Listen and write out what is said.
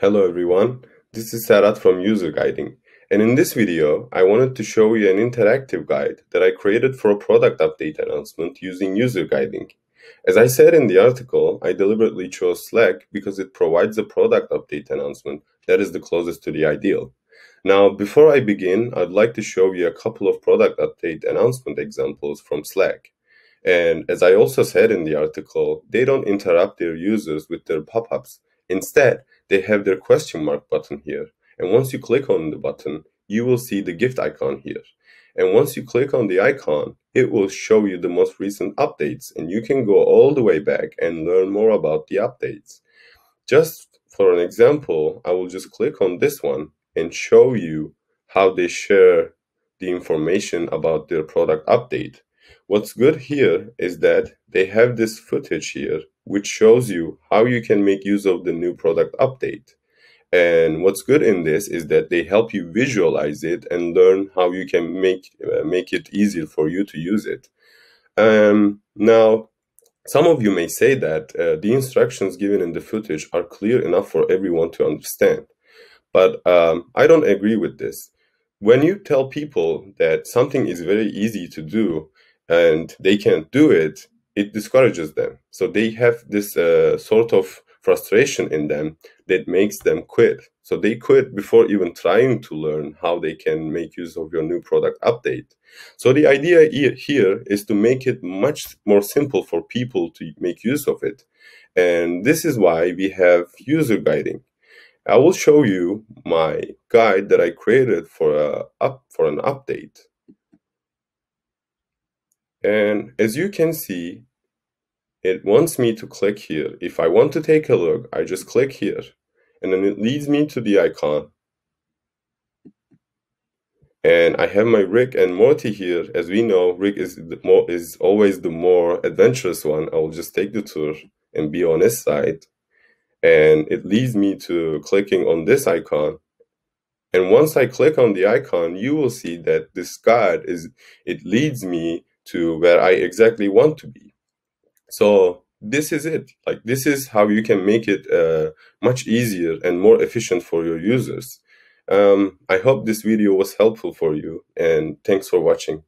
Hello everyone, this is Serhat from UserGuiding and in this video I wanted to show you an interactive guide that I created for a product update announcement using UserGuiding. As I said in the article, I deliberately chose Slack because it provides a product update announcement that is the closest to the ideal. Now before I begin, I'd like to show you a couple of product update announcement examples from Slack. And as I also said in the article, they don't interrupt their users with their pop-ups. Instead, they have their question mark button here. And once you click on the button, you will see the gift icon here. And once you click on the icon, it will show you the most recent updates and you can go all the way back and learn more about the updates. Just for an example, I will just click on this one and show you how they share the information about their product update. What's good here is that they have this footage here which shows you how you can make use of the new product update. And what's good in this is that they help you visualize it and learn how you can make uh, make it easier for you to use it. Um, now, some of you may say that uh, the instructions given in the footage are clear enough for everyone to understand, but um, I don't agree with this. When you tell people that something is very easy to do and they can't do it, it discourages them. So they have this uh, sort of frustration in them that makes them quit. So they quit before even trying to learn how they can make use of your new product update. So the idea here is to make it much more simple for people to make use of it. And this is why we have UserGuiding. I will show you my guide that I created for a up for an update. And as you can see, it wants me to click here. If I want to take a look, I just click here and then it leads me to the icon. And I have my Rick and Morty here. As we know, Rick is more is always the more adventurous one. I will just take the tour and be on his side. And it leads me to clicking on this icon. And once I click on the icon, you will see that this guide is it leads me to where I exactly want to be. So this is it. Like this is how you can make it uh, much easier and more efficient for your users. Um, I hope this video was helpful for you and thanks for watching.